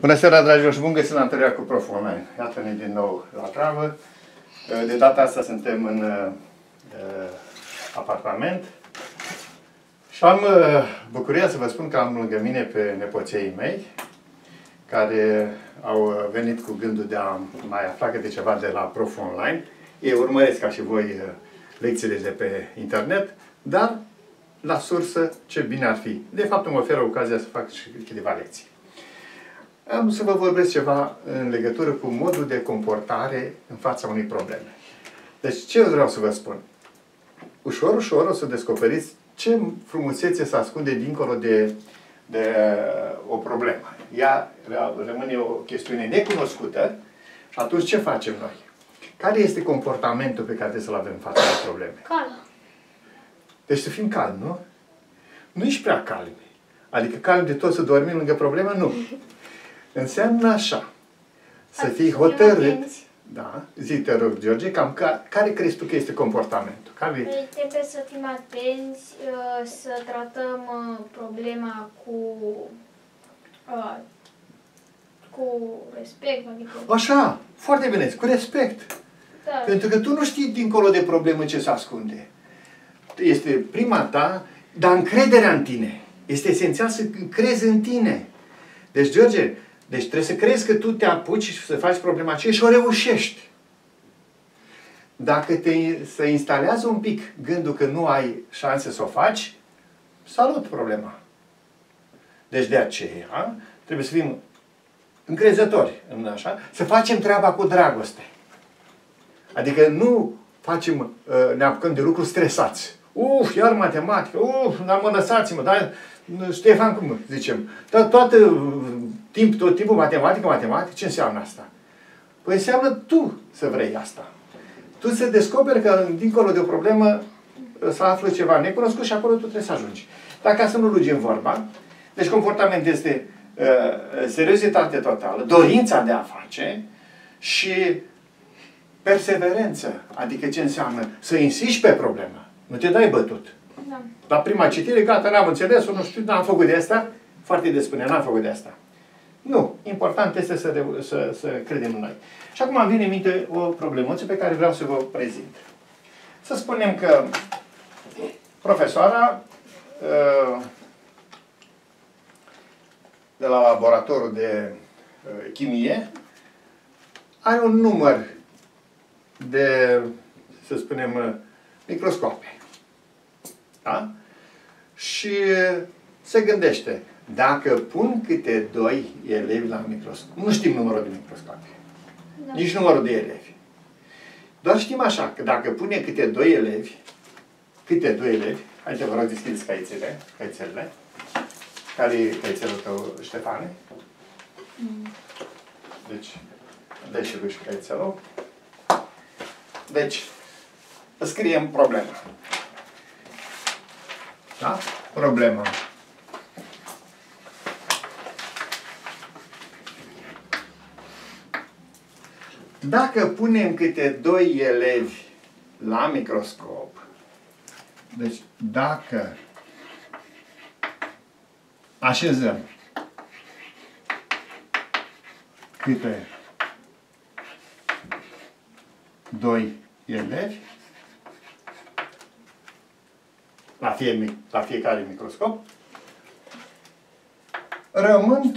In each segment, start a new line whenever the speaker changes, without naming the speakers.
Bună seara, dragilor, și bun găsit la întâlnirea cu Prof Online. Iată-ne din nou la treabă. De data asta suntem în uh, apartament și am uh, bucuria să vă spun că am lângă mine pe nepoței mei care au venit cu gândul de a mai afla câte ceva de la Prof Online. Ei urmăresc ca și voi uh, lecțiile de pe internet, dar la sursă ce bine ar fi. De fapt îmi oferă ocazia să fac și câteva lecții. Am să vă vorbesc ceva în legătură cu modul de comportare în fața unei probleme. Deci ce vreau să vă spun? Ușor, ușor o să descoperiți ce frumusețe se ascunde dincolo de, de uh, o problemă. Ea rămâne o chestiune necunoscută și atunci ce facem noi? Care este comportamentul pe care trebuie să-l avem în fața unei probleme?
Calm.
Deci să fim calmi, nu? Nu ești prea calmi. Adică calm de tot să dormim lângă problemă? Nu. Înseamnă așa. Să fii hotărât. Da, zi te rog, George, cam ca, care crezi tu că este comportamentul? Care...
Păi trebuie să fim atenți, uh, să tratăm uh, problema cu uh, cu respect, adică...
Așa, foarte bine, cu respect.
Da.
Pentru că tu nu știi dincolo de problemă ce se ascunde. Este prima ta, dar încrederea în tine. Este esențial să crezi în tine. Deci, George, deci trebuie să crezi că tu te apuci și să faci problema aceea și o reușești. Dacă te, se instalează un pic gândul că nu ai șanse să o faci, salut problema. Deci de aceea trebuie să fim încrezători în așa, să facem treaba cu dragoste. Adică nu facem, uh, ne apucăm de lucruri stresați. Uf, iar matematică, uf, mă lăsați-mă, dar Ștefan, cum zicem, dar toată timp, tot timpul matematică, matematică, ce înseamnă asta? Păi înseamnă tu să vrei asta. Tu să descoperi că dincolo de o problemă să află ceva necunoscut și acolo tu trebuie să ajungi. Dar ca să nu lugim vorba, deci comportament este uh, seriozitate totală, dorința de a face și perseverență. Adică ce înseamnă? Să insiști pe problemă. Nu te dai bătut.
Da.
La prima citire, gata, n-am înțeles nu știu, n-am făcut de asta. Foarte des spune, n-am făcut de asta. Nu. Important este să, să, să credem în noi. Și acum îmi vine în minte o problemuță pe care vreau să vă prezint. Să spunem că profesoara uh, de la laboratorul de uh, chimie are un număr de, să spunem, uh, microscope. Da? Și se gândește, dacă pun câte doi elevi la microscop, nu știm numărul de microscope, da. nici numărul de elevi. Doar știm așa, că dacă pune câte doi elevi, câte doi elevi, haideți vă rog deschideți caițele, caițelele, care e caițelul tău, Ștefane? Mm. Deci, dă și lui și caițelul. Deci, scriem problema. Da? Problema. Dacă punem câte doi elevi la microscop, deci dacă așezăm câte doi elevi la, fie, la fiecare microscop, rămân,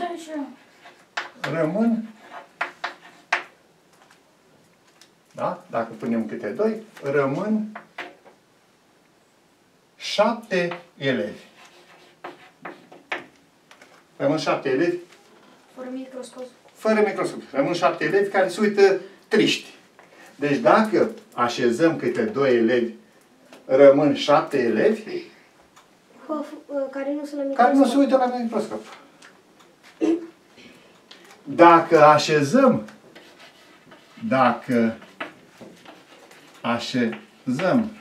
rămân, da? dacă punem câte doi, rămân șapte elevi. Rămân șapte elevi.
Fără microscop.
Fără microscop. Rămân șapte elevi care se uită triști. Deci dacă așezăm câte doi elevi, rămân șapte elevi
care nu sunt la
microscop. Care nu se uită la microscop. Dacă așezăm, dacă așezăm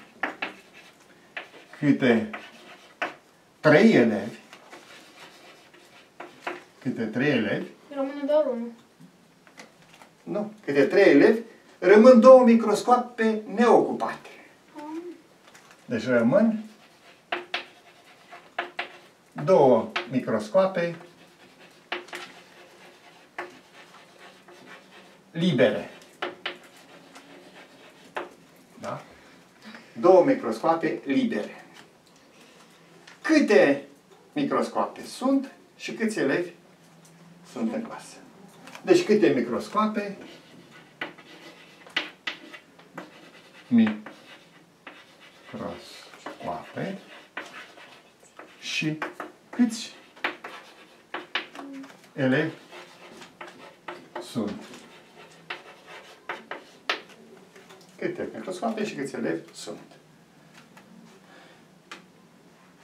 câte trei elevi, câte trei elevi,
rămâne doar unul.
Nu, câte trei elevi, rămân două microscope neocupate. Deci rămân două microscope libere. Două microscoape libere. Câte microscoape sunt și câți elevi sunt în clasă? Deci câte microscoape? Microscoape și câți elevi sunt? Câte microscoape și câți elevi sunt?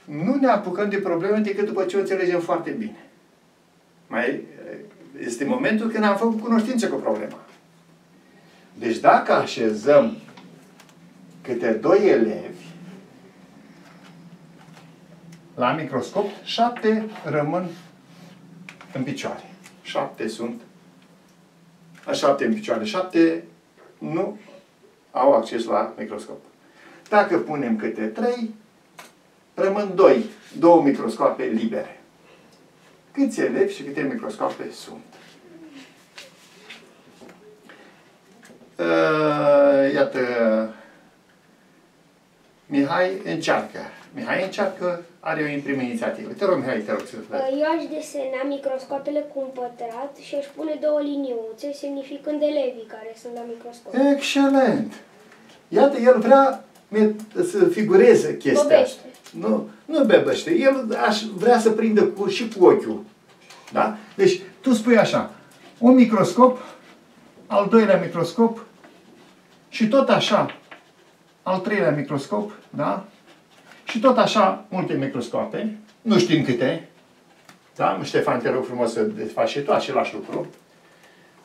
Nu ne apucăm de probleme decât după ce o înțelegem foarte bine. Mai este momentul când am făcut cunoștință cu problema. Deci dacă așezăm câte doi elevi la microscop, șapte rămân în picioare. Șapte sunt șapte în picioare. Șapte nu au acces la microscop. Dacă punem câte trei, rămân doi, două microscoape libere. Câți elevi și câte microscoape sunt? Uh, iată, Mihai încearcă. Mihai încearcă, are o imprimă inițiativă. Te rog, Mihai, te rog să
uh, Eu aș desena microscopele cu un pătrat și aș pune două liniuțe, semnificând elevii care sunt la microscop.
Excelent! Iată, el vrea să figureze chestia
Bobește.
asta. Nu, nu bebește. El aș vrea să prindă cu, și cu ochiul. Da? Deci, tu spui așa, un microscop, al doilea microscop și tot așa, al treilea microscop, da? Și tot așa multe microscope, nu știm câte, da? Ștefan, te rog frumos să faci și tu același lucru.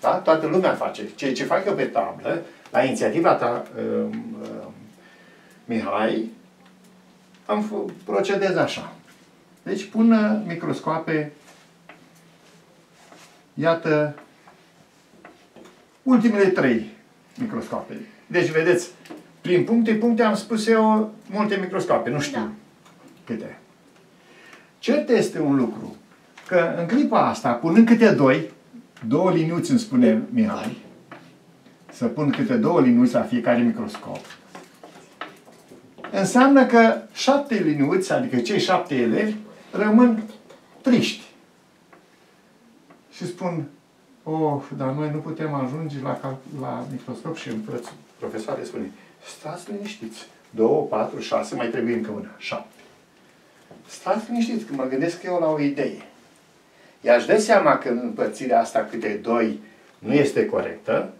Da? Toată lumea face. Ceea ce fac eu pe tablă, la inițiativa ta, uh, uh, Mihai, am procedez așa. Deci pun uh, microscoape, iată, ultimele trei microscoape. Deci, vedeți, prin puncte, puncte am spus eu multe microscoape, nu știu da. câte. Cert este un lucru, că în clipa asta, punând câte doi, două liniuți îmi spune Mihai, să pun câte două liniuți la fiecare microscop, înseamnă că șapte liniuți, adică cei șapte elevi, rămân triști. Și spun, oh, dar noi nu putem ajunge la, la microscop și profesoare spune, stați liniștiți, două, patru, șase, mai trebuie încă una, șapte. Stați liniștiți, că mă gândesc eu la o idee. I-aș dă seama că în împărțirea asta câte doi nu este corectă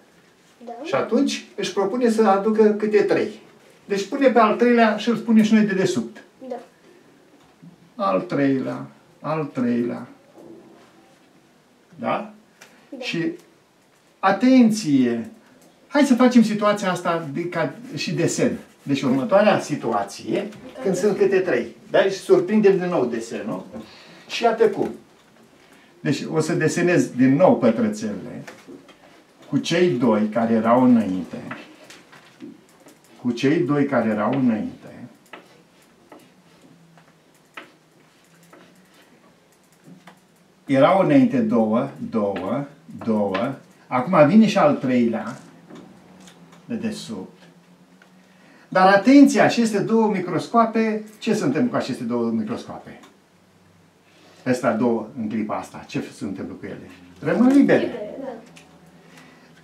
da. și atunci își propune să aducă câte trei. Deci pune pe al treilea și îl spune și noi de desubt.
Da.
Al treilea, al treilea. Da? da? Și atenție! Hai să facem situația asta de, ca, și desen. Deci următoarea situație, când sunt câte trei. Da? Și surprindem din nou desenul. Și iată cum. Deci o să desenez din nou pătrățelele cu cei doi care erau înainte cu cei doi care erau înainte, erau înainte două, două, două, acum vine și al treilea de desubt. Dar atenție, aceste două microscoape, ce se întâmplă cu aceste două microscoape? Astea două în clipa asta, ce se întâmplă cu ele? Rămân libere. Da.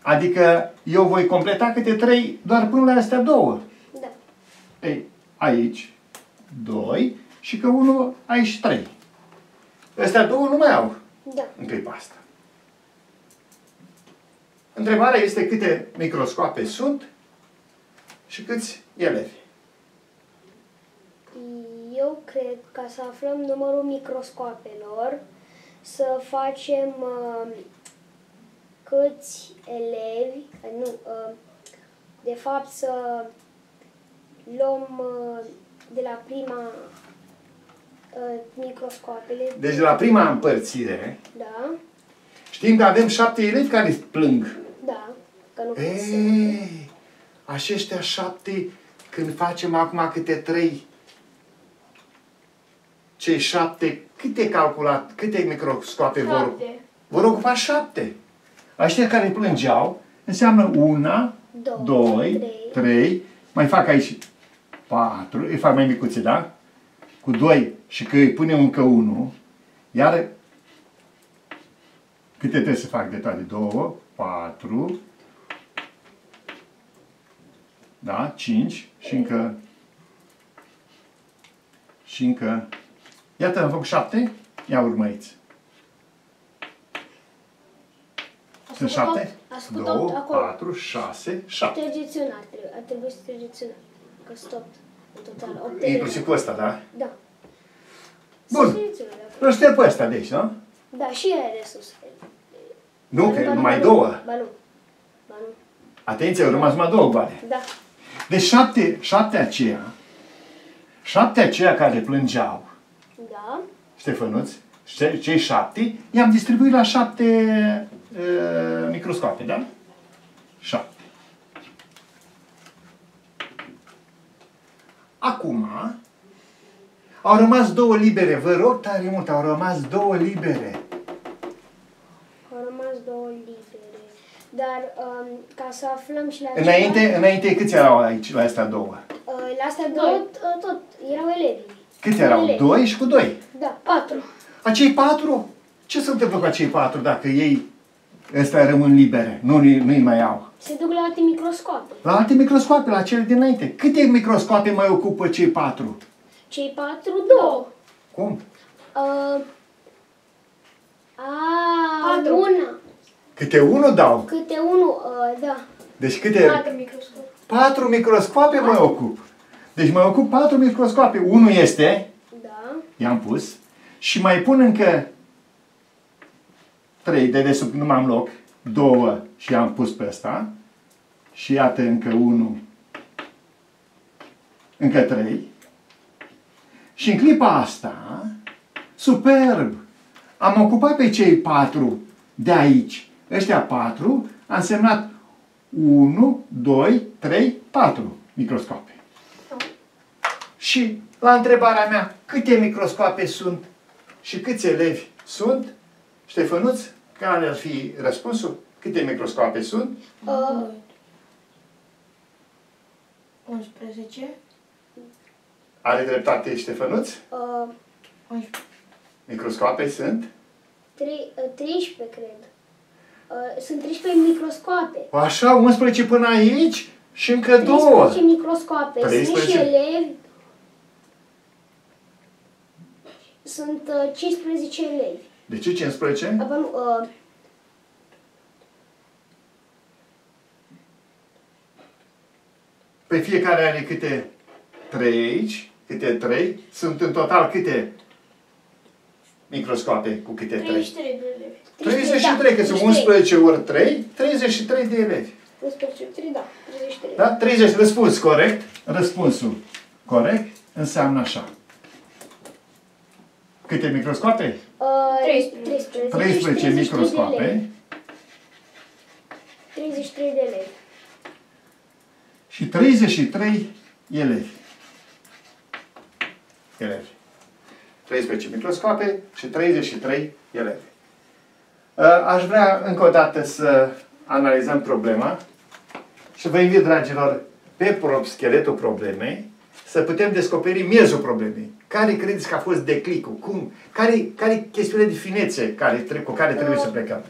Adică eu voi completa câte trei doar până la astea două.
Da.
Ei, aici doi și că unul aici trei. Astea două nu mai au
da.
în clipa asta. Întrebarea este câte microscoape sunt și câți elevi.
Eu cred, ca să aflăm numărul microscoapelor, să facem uh, câți elevi, nu, ă, de fapt să luăm ă, de la prima ă, microscoapele.
Deci de la prima împărțire,
da.
știm că avem șapte elevi care plâng.
Da, că nu
Ei, aceștia șapte, când facem acum câte trei, cei șapte, câte calculat, câte microscoape
șapte.
vor, vor ocupa șapte. Aștia care plângeau înseamnă una,
Două,
doi,
trei.
trei, mai fac aici patru, îi fac mai micuțe, da? Cu doi și că îi punem încă unul, iar câte trebuie să fac de toate? Două, patru, da, cinci și încă și încă iată am făcut șapte, ia urmăiți. Sunt șapte?
Ascult
Două,
tot acolo.
patru, șase, șapte.
Ștergeți una, ar trebui, ar trebui să ștergeți una. Că stop. În total, 8
Inclusiv cu ăsta, da?
Da.
Bun.
Să ștergeți una de acolo.
Îl șterg pe ăsta de aici, nu?
Da, și aia de sus.
Nu,
Ba
că
ba
numai
ba
două.
Ba nu. Ba nu.
Atenție, au rămas numai două goale.
Da.
Deci șapte, șapte aceia, șapte aceia care plângeau,
Da.
Ștefănuț, ce- cei șapte, i-am distribuit la șapte uh, microscope, da? Șapte. Acum, au rămas două libere. Vă rog tare mult, au rămas două libere.
Au rămas două libere. Dar um, ca să aflăm și la
Înainte, înainte câți erau aici, la astea două?
Uh, la astea două, uh, tot, erau elevi.
Câți erau?
Elevi.
Doi și cu doi.
Da, patru.
Acei patru? Ce se întâmplă cu acei patru dacă ei ăstea rămân libere? Nu, nu-i mai au.
Se duc la alte microscope.
La alte microscope, la cele dinainte. Câte microscope mai ocupă cei patru?
Cei patru, două.
Cum?
Uh, a,
Patru.
una.
Câte unul dau.
Câte unul, uh, da.
Deci câte?
Patru microscope.
Patru microscope mai ocup. Deci mai ocup patru microscope. Unul este,
Da.
i-am pus, și mai pun încă trei de desubt, nu am loc, două și i-am pus pe ăsta. Și iată încă unul, încă trei. Și în clipa asta, superb, am ocupat pe cei patru de aici. Ăștia patru, am semnat 1, 2, 3, 4 microscope. Și la întrebarea mea, câte microscope sunt și câți elevi sunt, Ștefănuț, care ar fi răspunsul? Câte microscope sunt?
Uh,
11.
Are dreptate Ștefănuț?
uh,
11.
Microscope sunt?
trei, uh, 13, cred. Uh, sunt 13 microscope.
Așa, 11 până aici și încă două.
13 microscope. Sunt
13.
și elevi. Sunt uh, 15 elevi.
De ce 15?
Uh, bă, nu, uh,
Pe fiecare are câte 3 aici, câte 3. Sunt în total câte microscope cu câte 3?
33 de elevi.
33, că sunt
33.
11 ori 3, 33 de elevi.
11, 3, da, 33.
Da? 30, răspuns corect. Răspunsul corect înseamnă așa. Câte microscope?
Uh,
13.
13.
13
De
microscope.
elevi. 33 de elevi.
și 33 elevi. Elevi. 13 microscope și 33 elevi. Uh, Aș vrea încă o dată să analizăm problema și vă invit, dragilor, pe pro- scheletul problemei să putem descoperi miezul problemei. Care credeți că a fost declicul? Cum? Care, care chestiune de finețe care, tre- cu care trebuie să plecăm?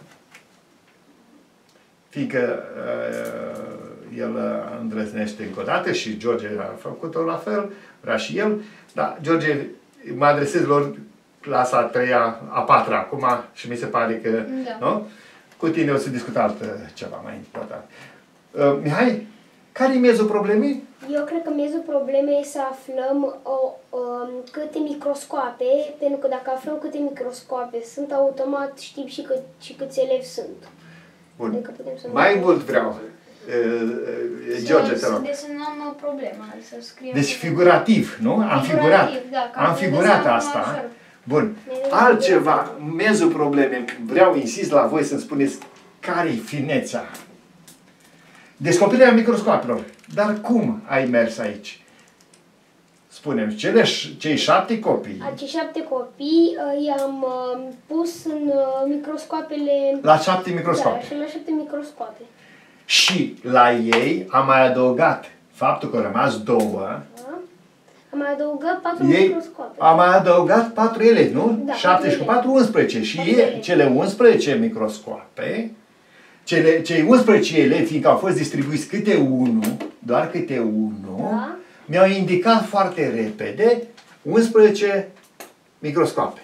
Fiindcă uh, el uh, îndrăznește încă o dată și George a făcut-o la fel, vrea și el, dar George mă adresez lor clasa a treia, a patra acum și mi se pare că,
Da.
nu? Cu tine o să discut altă ceva mai important. Uh, Mihai, care e miezul problemei?
Eu cred că miezul problemei e să aflăm o, um, câte microscope, pentru că dacă aflăm câte microscope sunt, automat știm și, cât, și câți elevi sunt.
Bun.
Adică putem să
Mai mult vreau. Uh, uh, George, te
să,
rog.
să desenăm uh, problema, să scriem...
Deci figurativ, nu? Am figurat.
Figurativ, da, ca
Am
să
figurat
vedeți acum
asta.
ușor.
Bun.
Ne-
Altceva, mezul problemei, vreau, insist la voi să-mi spuneți care e finețea. Descoperirea microscopilor. Dar cum ai mers aici? Spune-mi, cele, ș- cei șapte copii,
Acei șapte copii uh, i-am uh, pus în uh, microscoapele...
la șapte
Da,
microscope.
și la șapte microscope.
Și la ei am mai adăugat faptul că au rămas două.
Da? Am mai adăugat patru
Ei
microscope.
am mai adăugat patru elevi, nu?
Da,
7 și cu
patru
4, 11. Și
Patru
e,
elevi.
cele 11 microscoape, cele, cei 11 elevi, fiindcă au fost distribuiți câte unul, doar câte unul,
Da.
mi-au indicat foarte repede 11 microscoape.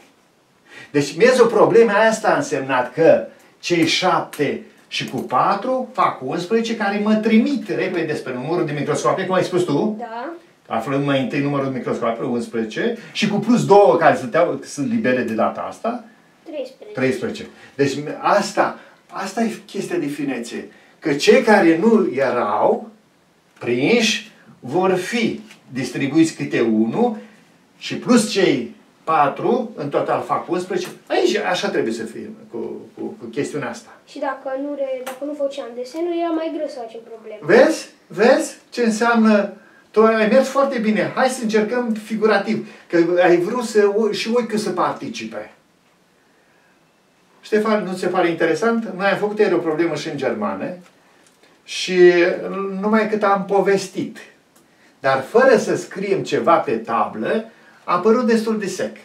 Deci miezul problemei asta a însemnat că cei 7 și cu 4 fac 11 care mă trimit repede spre numărul de microscope, cum ai spus tu,
Da.
aflăm mai întâi numărul de microscope, 11, și cu plus 2 care stăteau, sunt libere de data asta,
13.
13. Deci asta, asta e chestia de finețe. Că cei care nu erau prinși vor fi distribuiți câte unul și plus cei patru, în total fac 11. Aici așa trebuie să fie cu, cu, cu chestiunea asta.
Și dacă nu, re, dacă nu făceam desenul, era mai greu să facem probleme.
Vezi? Vezi ce înseamnă? Tu ai mers foarte bine. Hai să încercăm figurativ. Că ai vrut să, și ochiul să participe. Ștefan, nu ți se pare interesant? Noi am făcut ieri o problemă și în germană și numai cât am povestit. Dar fără să scriem ceva pe tablă, a părut destul de sec.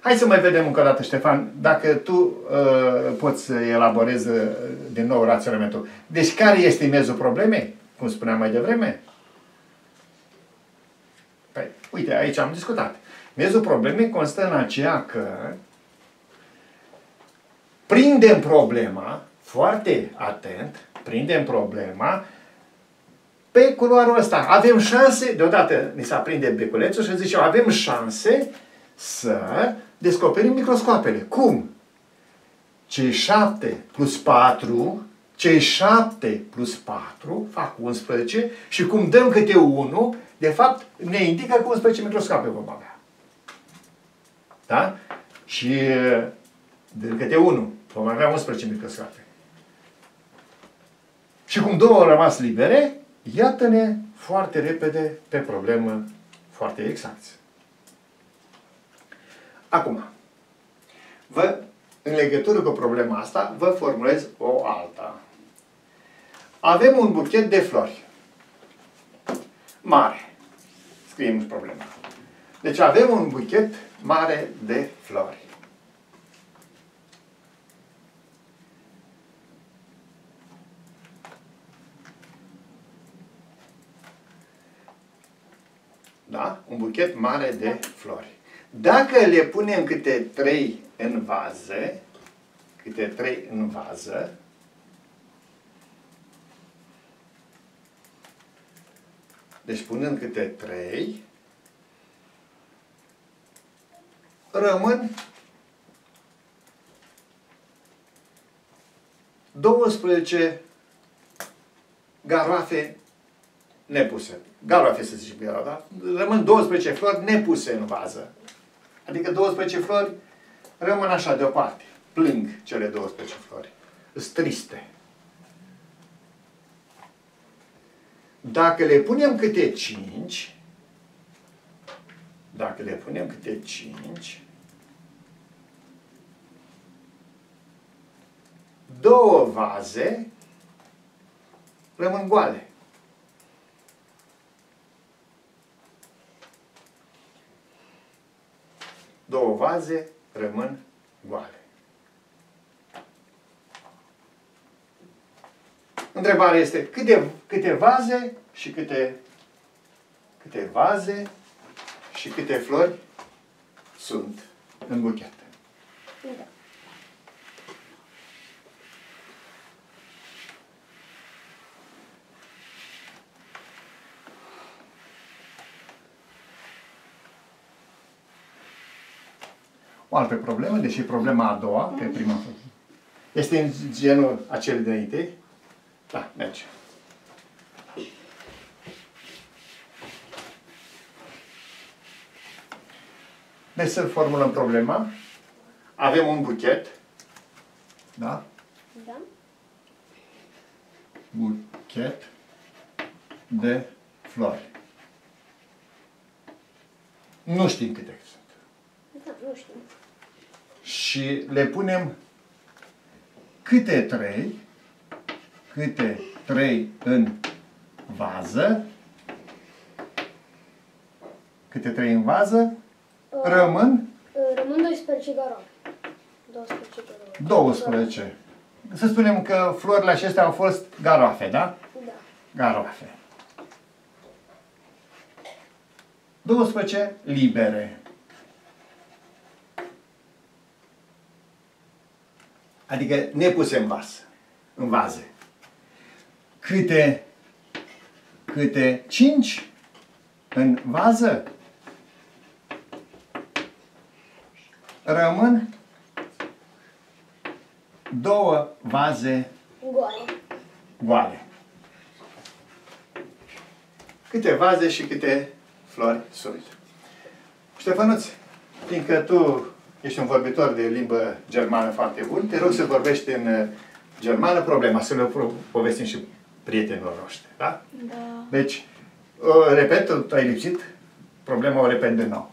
Hai să mai vedem încă o dată, Ștefan, dacă tu uh, poți să elaborezi uh, din nou raționamentul. Deci care este miezul problemei? Cum spuneam mai devreme? Păi, uite, aici am discutat. Miezul problemei constă în aceea că prindem problema, foarte atent, prindem problema pe culoarul ăsta. Avem șanse, deodată ni se aprinde beculețul și zice, avem șanse să descoperim microscoapele. Cum? Cei 7 plus 4, cei 7 plus 4 fac 11 și cum dăm câte 1, de fapt ne indică că 11 microscoape vom avea. Da? Și de câte 1 vom avea 11 microscoape. Și cum două au rămas libere, iată-ne foarte repede pe problemă foarte exact. Acum, vă, în legătură cu problema asta, vă formulez o alta. Avem un buchet de flori. Mare. Scriem problema. Deci avem un buchet mare de flori. Da? Un buchet mare de flori. Dacă le punem câte trei în vază, câte trei în vază, deci punem câte trei, rămân 12 garoafe nepuse. Garoafe să zicem erau, da? Rămân 12 flori nepuse în vază. Adică 12 flori rămân așa deoparte. Plâng cele 12 flori. Sunt triste. Dacă le punem câte 5, dacă le punem câte 5, două vaze rămân goale. Două vaze rămân goale. Întrebarea este câte, câte vaze și câte, câte vaze și câte flori sunt în buchet.
Da.
O altă problemă, deși problema a doua, pe prima este în genul acel de înainte. Da, merge. Deci să formulăm problema. Avem un buchet. Da?
Da?
Buchet de flori. Nu știm câte sunt.
Da, nu știu.
Și le punem câte trei, câte trei în vază. Câte trei în vază? Rămân
Rămân 12 garoane. 12 garoane.
12. Să spunem că florile acestea au fost garoafe, da?
Da.
Garoafe. 12 libere. Adică nepuse în vas, în vaze. Câte, câte 5 în vază? Rămân două vaze
Goale.
goale. Câte vaze și câte flori sunt. Ștefănuț, fiindcă tu ești un vorbitor de limbă germană foarte bun, te rog să vorbești în uh, germană problema, să le pro- povestim și prietenilor noștri. Da?
Da.
Deci, o, repet, tu ai lipsit, problema o repet din nou.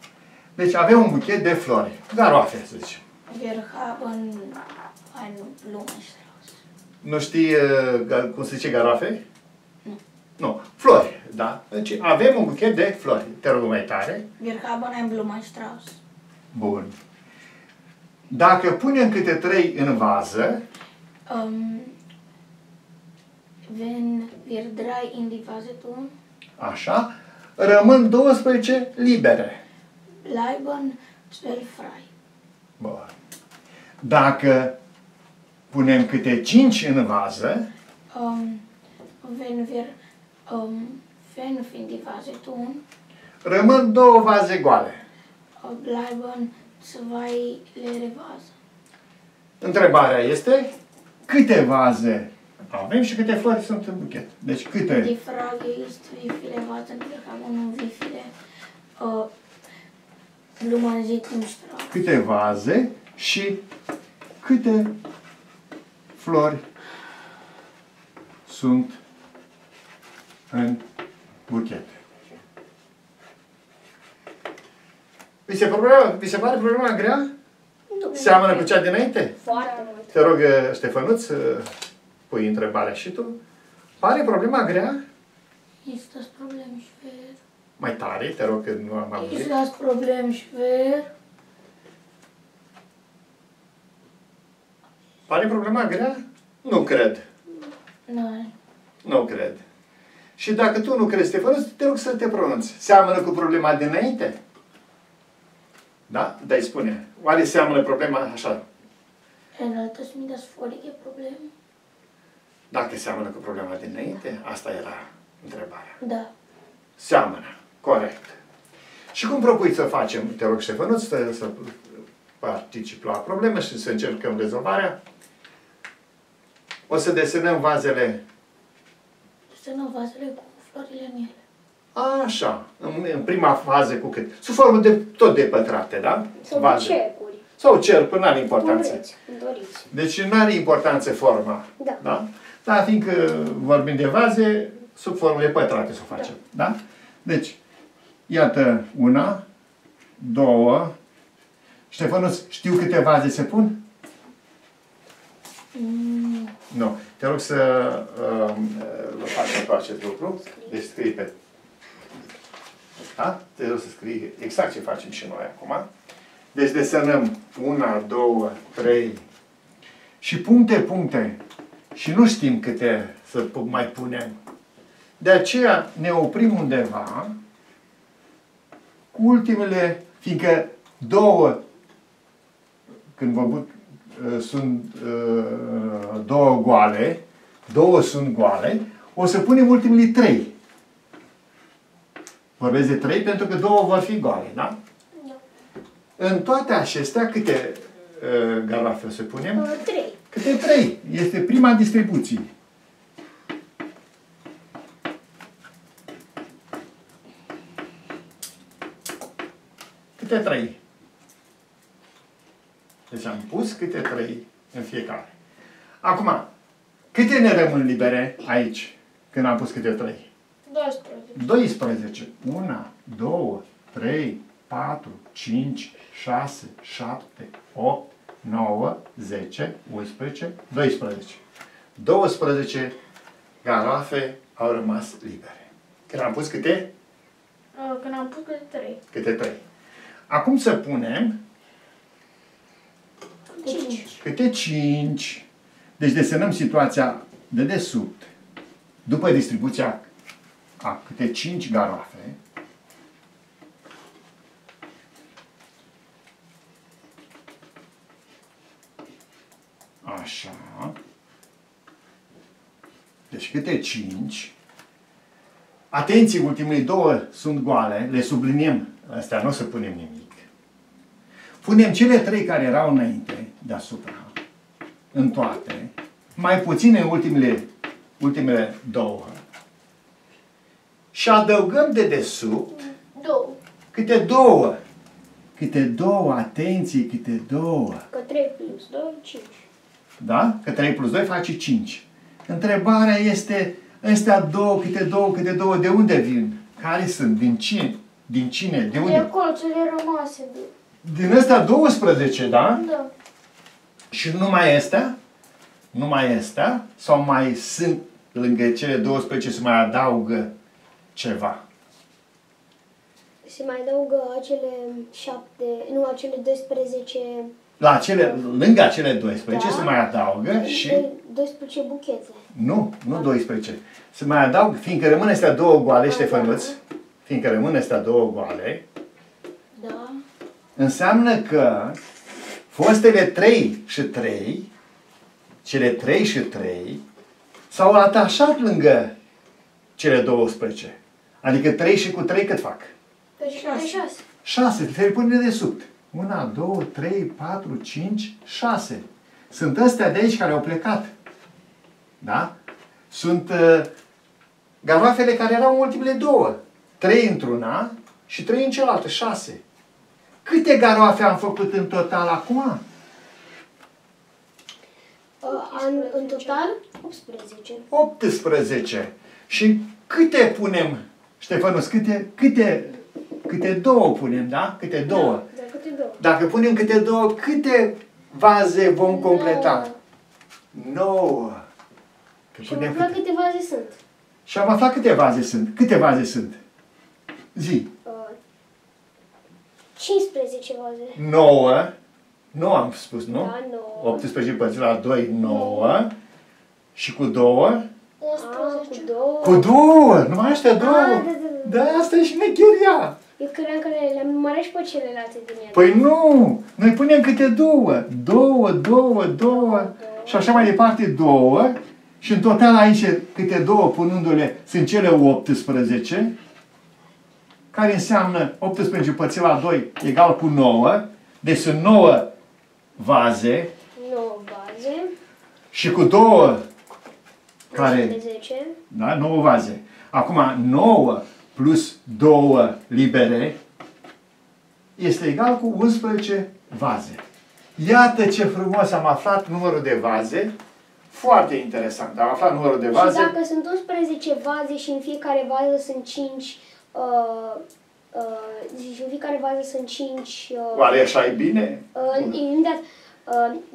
Deci avem un buchet de flori, garoafe, să zicem.
Wir haben einen Blumenstrauß.
Nu știi uh, ga- cum se zice garoafe? Nu. Flori, da? Deci avem un buchet de flori. Te rog mai tare.
Wir haben einen Blumenstrauß.
Bun. Dacă punem câte trei în vază,
Ähm, wenn wir drei in die Vase tun,
așa, rămân 12 libere.
bleiben zwölf frei.
Bun. Dacă punem câte 5 în vază,
Ähm, wenn wir ähm, fünf in die Vase tun,
rămân două vaze goale.
äh, bleiben zwei leere Vasen.
Întrebarea este câte vaze avem și câte flori sunt în buchet. Deci câte?
Die Frage ist, wie viele Vasen wir haben und wie viele äh, Blumen sind im Strauß.
câte vaze și câte flori sunt în buchet. Vi se, problema, vi se pare problema grea?
Nu.
Seamănă cu cea dinainte?
Foarte mult.
Te rog, Ștefănuț, să pui întrebarea și tu. Pare problema grea?
Ist das Problem schwer?
Mai tare, te rog, că nu am
Ist
auzit.
das Problem schwer?
Pare problema grea? Nu cred.
Nein.
Nu cred. Și dacă tu nu crezi, Ștefănuț, te rog să te pronunți. Seamănă cu problema dinainte? Da? Dai spune. Oare seamănă problema așa?
Ändert das mir das vorige Problem?
Dacă seamănă cu problema dinainte, asta era întrebarea.
Da.
Seamănă. Corect. Și cum propui să facem, te rog, Ștefănuț, să, să particip la problemă și să încercăm rezolvarea? O să desenăm vazele
Sunt vasele cu florile în ele.
Așa, în, în prima fază cu cât? Sub formă de, tot de pătrate, da?
Sau
Vaze.
cercuri.
Sau cer, până are
Cum
importanță.
vreți, cum doriți.
Deci nu are importanță forma.
Da.
Da? Dar fiindcă vorbim de vaze, sub formă de pătrate să o facem. Da? Deci, iată una, două. Ștefănuț, știu câte vaze se pun?
Mm,
Nu. Te rog să uh, uh, facem tu acest lucru. Deci scrii pe... Da? Te rog să scrii exact ce facem și noi acum. Deci desenăm una, două, trei și puncte, puncte. Și nu știm câte să pu- mai punem. De aceea ne oprim undeva cu ultimele, fiindcă două, când vă buc, uh, sunt uh, două goale, două sunt goale, o să punem ultimele trei. Vorbesc de trei pentru că două vor fi goale, da?
Da.
În toate acestea, câte uh, garafe o să punem?
Uh, Trei.
Câte trei. Este prima distribuție. Câte trei. Deci am pus câte trei în fiecare. Acum, câte ne rămân libere aici, când am pus câte trei?
12.
12. 1, 2, 3, 4, 5, 6, 7, 8, 9, 10, 11, 12. 12 garoafe au rămas libere. Când am pus câte?
Uh, Când am pus câte trei.
Câte trei. Acum să punem
Cinci.
câte cinci. Deci desenăm situația de desubt. După distribuția a câte cinci garoafe, Așa. Deci câte cinci. Atenție, ultimele două sunt goale, le subliniem. Astea nu o să punem nimic. Punem cele trei care erau înainte, deasupra, în toate, mai puține în ultimele, ultimele două. Și adăugăm de desubt
Două.
câte două. Câte două, atenție, câte două.
Că 3 plus 2, 5.
Da? Că 3 plus 2 face 5. Întrebarea este, ăstea două, câte două, câte două, de unde vin? Care sunt? Din cine? Din cine? De
De
unde?
colțurile rămase.
Din ăstea 12, da?
Da.
Și numai astea? Numai astea? Sau mai sunt lângă cele 12 se mai adaugă ceva?
Se mai adaugă acele 7, nu, acele 12,
La acele, lângă acele 12
Da.
se mai adaugă și...
12 buchete.
Nu, nu 12. Se mai adaugă, fiindcă rămân astea două goale, Ștefănuț, fiindcă rămân astea două goale,
Da.
înseamnă că fostele 3 și 3, cele 3 și 3, s-au atașat lângă cele 12. Adică 3 și cu 3 cât fac?
Pe 6.
6, te pune de sub. 1, 2, 3, 4, 5, 6. Sunt astea de aici care au plecat. Da? Sunt uh, garoafele care erau în ultimele două. 3 într-una și 3 în cealaltă, 6. Câte garoafe am făcut în total acum?
În, în total, 18.
18. Și câte punem, Ștefanus, câte, câte, câte două punem, da? Câte două.
Da, câte două?
Dacă punem câte două, câte vaze vom completa? Nouă. Că
Și am
punem
aflat
câte...
câte vaze sunt.
Și am aflat câte vaze sunt. Câte vaze sunt? Zi.
Uh, 15 vaze.
9. Nu am spus, nu?
Da, 9.
18 părți la 2, 9. Și cu 2?
Ah, cu 2.
Cu 2! Numai astea două.
da, da, da.
Da, asta e șmecheria.
Eu credeam că le- le-am numărat și pe celelalte din ele.
Păi nu! Noi punem câte două. Două, două, două. Și așa mai departe două. Și în total aici câte două punându-le sunt cele 18. Care înseamnă 18 împărțit la 2 egal cu 9. Deci sunt 9 vaze.
9 vaze.
Și cu două care...
10.
Da? 9 vaze. Acum 9 plus 2 libere este egal cu 11 vaze. Iată ce frumos am aflat numărul de vaze. Foarte interesant. Am aflat numărul de
Și
vaze.
dacă sunt 11 vaze și în fiecare vază sunt 5 uh, uh, și în fiecare vază sunt 5 uh,
Oare așa e bine?
uh, imediat, uh,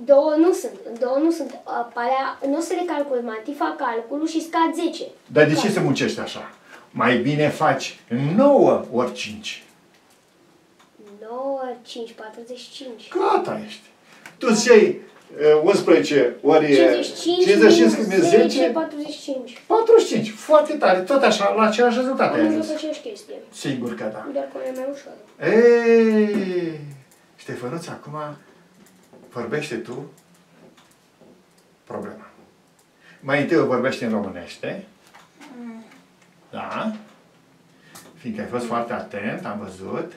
două nu sunt, două nu sunt, uh, pe alea nu o să le calcul mai întâi fac calculul și scad 10.
Dar de ce se muncește așa? Mai bine faci 9 ori 5.
9, 5, 45.
Gata ești. Tu îți iei uh, 11 ori
55,
55
minus
minus
10,
10,
45.
45. Foarte tare. Tot așa, la același rezultat ai
Am
ajuns.
văzut aceeași chestie,
Sigur că da.
doar că e mai ușor.
Ei, Ștefănuț, acum vorbește tu problema. Mai întâi o vorbește în românește. Da? Fiindcă ai fost foarte atent, am văzut.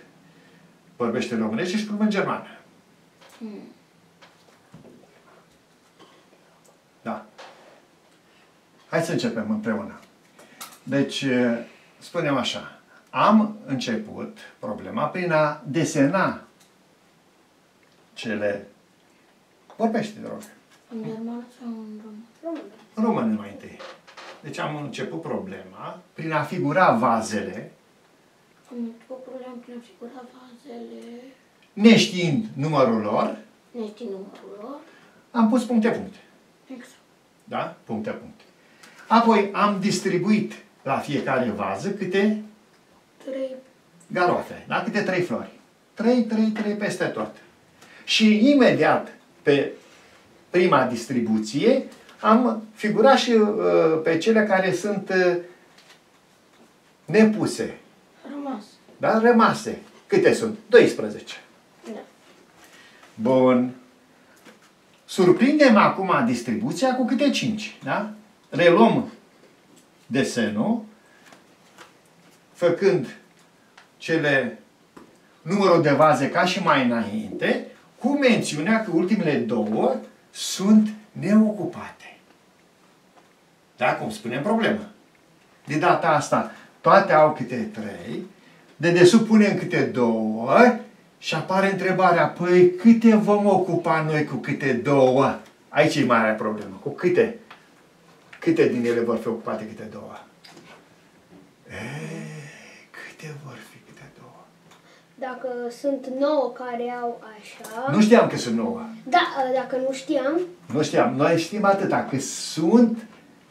Vorbește în românește și în germană. Da. Hai să începem împreună. Deci, spunem așa. Am început problema prin a desena cele... Vorbește, te rog.
În germană sau în română?
Român.
În română mai întâi. Deci am început problema prin a figura vazele,
Am început problema prin a figura vazele,
neștiind numărul lor,
neștiind numărul lor.
am pus puncte-puncte.
Exact.
Da? Puncte-puncte. Apoi am distribuit la fiecare vază câte
Trei.
garofe, da? Câte trei flori. Trei, trei, trei peste tot. Și imediat pe prima distribuție am figurat și uh, pe cele care sunt uh, nepuse,
Rămas.
da? Rămase. Câte sunt? 12.
Da.
Bun. Surprindem acum distribuția cu câte 5, da? Reluăm desenul, făcând cele numărul de vaze ca și mai înainte, cu mențiunea că ultimele două sunt neocupate. Da? Cum spunem problemă. De data asta, toate au câte trei, de desubt punem câte două și apare întrebarea, păi câte vom ocupa noi cu câte două? Aici e marea problemă. Cu câte? Câte din ele vor fi ocupate câte două? E, câte vor fi câte două?
Dacă sunt nouă care au așa...
Nu știam că sunt nouă.
Da, dacă nu știam,
Nu știam. Noi știm atâta, că sunt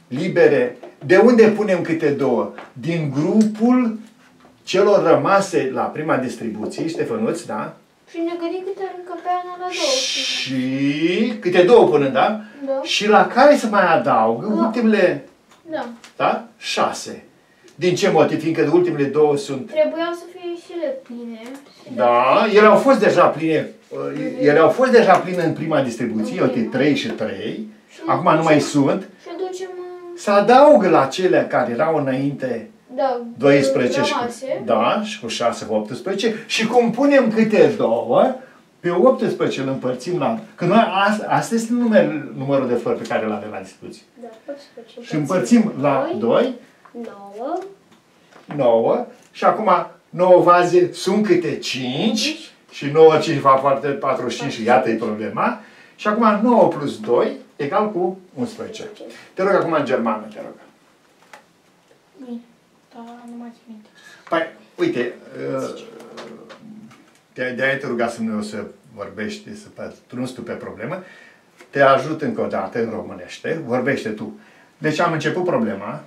libere. De unde punem câte două? Din grupul celor rămase la prima distribuție, Ștefănuț, da?
Și ne gândim câte ar încăpea la două.
Și câte două până, da?
Da.
Și la care se mai adaugă
Da.
ultimele,
Da.
da? Șase. Din ce motiv? Fiindcă ultimele două sunt...
Trebuiau să fie și ele pline. Și
Da, ele au fost deja pline. uh, Ele au fost deja pline în prima distribuție,
În
uite,
prima.
3 și 3.
Și
Acum nu mai sunt.
Și aducem... uh,
Se adaugă la cele care erau înainte
Da.
12 și cu,
rămase.
da, și cu 6 cu 18 și cum punem câte două, pe 18 îl împărțim la... Că noi, asta, asta este număr, numărul de flori pe care îl avem la dispoziție.
da, 18.
Și împărțim la 2,
9,
9 și acum 9 vaze sunt câte 5 și 9 5 fac foarte 45 și iată e problema. Și acum 9 plus 2 egal cu 11. Te rog acum în germană, te rog.
Bine. Da, nu mai țin minte.
Păi, uite, uh, de- de-aia te rugasem eu să vorbești, să pătrunzi tu pe problemă. Te ajut încă o dată în românește, vorbește tu. Deci am început problema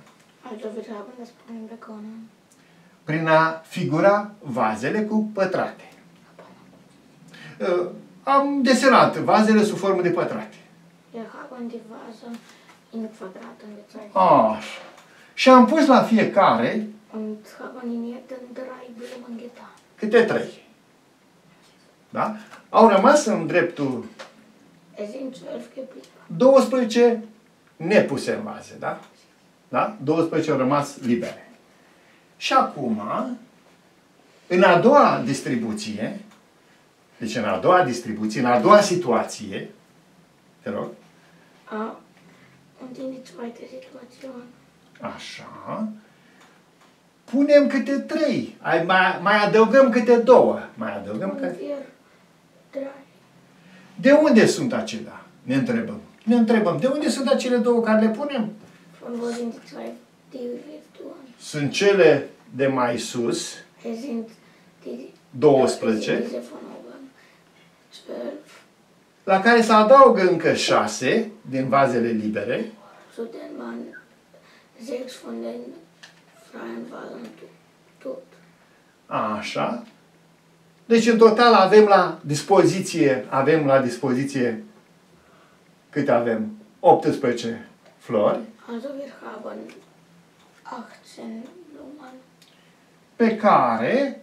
Also wir haben das Problem begonnen.
prin a figura vazele cu pătrate. Uh, Am desenat vazele sub formă de pătrate.
Wir haben die Vase in Quadraten gezeichnet.
Așa. Și am pus la fiecare
Und haben in jedem drei Blumen getan.
câte trei. Da? Au rămas în dreptul
Es sind zwölf geblieben.
12 nepuse în vaze, da? Da? 12 au rămas libere. Și acum, în a doua distribuție, deci în a doua distribuție, în a doua situație, te rog,
Ah, und in die zweite Situation.
așa, punem câte trei, Ai- mai, mai adăugăm câte două, mai adăugăm
Und
câte...
wir drei.
De unde sunt acelea? Ne întrebăm. Ne întrebăm, de unde sunt acele două care le punem?
Von wo sind die zwei, die wir tun?
Sunt cele de mai sus,
Es sind die,
12,
diese von oben. Zwölf.
la care se adaugă încă șase din vazele libere,
Zudem man sechs von den freien Vasen tu- tut.
așa. Deci în total avem la dispoziție, avem la dispoziție câte avem? 18 flori,
Also wir haben 18 Blumen.
pe care,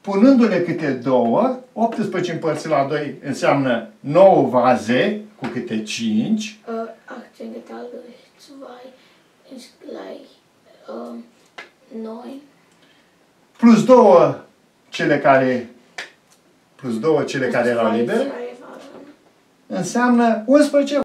punându-le câte două, 18 împărțit la 2 înseamnă 9 vaze cu câte 5,
Äh, 18 geteilt durch 2 ist gleich ähm, 9.
plus 2 cele care plus 2 cele
Das
care
ist
erau
zwei
libere,
freie Vasen.
înseamnă 11